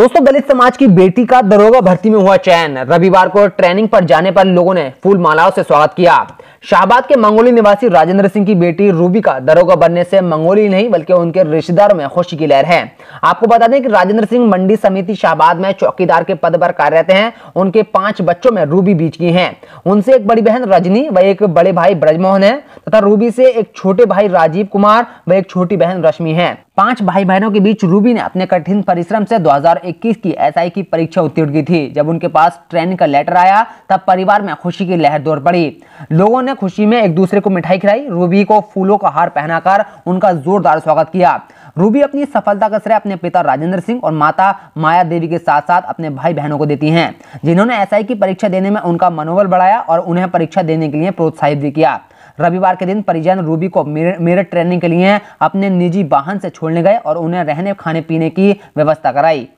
दोस्तों, दलित समाज की बेटी का दरोगा भर्ती में हुआ चयन। रविवार को ट्रेनिंग पर जाने पर लोगों ने फूल मालाओं से स्वागत किया। शाहबाद के मंगोली निवासी राजेंद्र सिंह की बेटी रूबी का दरोगा बनने से मंगोली नहीं, बल्कि उनके रिश्तेदारों में खुशी की लहर है। आपको बता दें कि राजेंद्र सिंह मंडी समिति शाहबाद में चौकीदार के पद पर कार्यरत हैं। उनके पाँच बच्चों में रूबी बीच की हैं। उनसे एक बड़ी बहन रजनी व एक बड़े भाई ब्रजमोहन है, तथा रूबी से एक छोटे भाई राजीव कुमार व एक छोटी बहन रश्मि है। पाँच भाई बहनों के बीच रूबी ने अपने कठिन परिश्रम से 2021 की एसआई की परीक्षा उत्तीर्ण की थी। जब उनके पास ट्रेनिंग का लेटर आया, तब परिवार में खुशी की लहर दौड़ पड़ी। लोगों ने खुशी में एक दूसरे को मिठाई खिलाई। रूबी को फूलों का हार पहनाकर उनका जोरदार स्वागत किया। रूबी अपनी सफलता का श्रेय अपने पिता राजेंद्र सिंह और माता माया देवी के साथ साथ अपने भाई बहनों को देती हैं, जिन्होंने एसआई की परीक्षा देने में उनका मनोबल बढ़ाया और उन्हें परीक्षा देने के लिए प्रोत्साहित भी किया। रविवार के दिन परिजन रूबी को मेरठ ट्रेनिंग के लिए अपने निजी वाहन से छोड़ने गए और उन्हें रहने, खाने, पीने की व्यवस्था कराई।